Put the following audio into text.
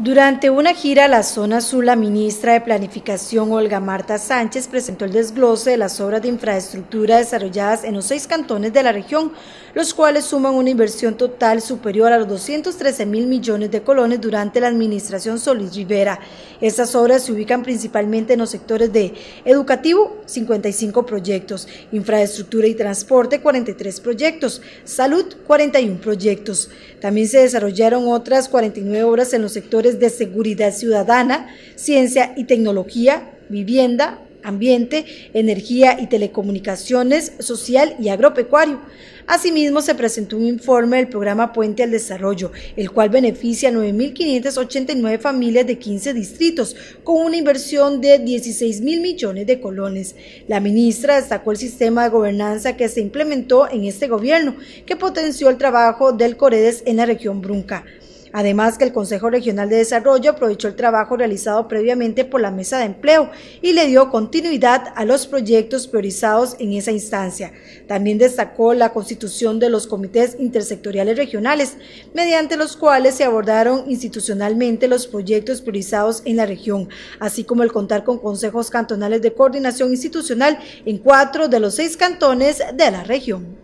Durante una gira a la zona sur, la ministra de Planificación, Olga Marta Sánchez, presentó el desglose de las obras de infraestructura desarrolladas en los seis cantones de la región, los cuales suman una inversión total superior a los 213 mil millones de colones durante la administración Solís Rivera. Estas obras se ubican principalmente en los sectores de educativo, 55 proyectos, infraestructura y transporte, 43 proyectos, salud, 41 proyectos. También se desarrollaron otras 49 obras en los de seguridad ciudadana, ciencia y tecnología, vivienda, ambiente, energía y telecomunicaciones, social y agropecuario. Asimismo, se presentó un informe del programa Puente al Desarrollo, el cual beneficia a 9.589 familias de 15 distritos, con una inversión de 16 mil millones de colones. La ministra destacó el sistema de gobernanza que se implementó en este gobierno, que potenció el trabajo del Coredes en la región Brunca. Además que el Consejo Regional de Desarrollo aprovechó el trabajo realizado previamente por la Mesa de Empleo y le dio continuidad a los proyectos priorizados en esa instancia. También destacó la constitución de los comités intersectoriales regionales, mediante los cuales se abordaron institucionalmente los proyectos priorizados en la región, así como el contar con consejos cantonales de coordinación institucional en cuatro de los seis cantones de la región.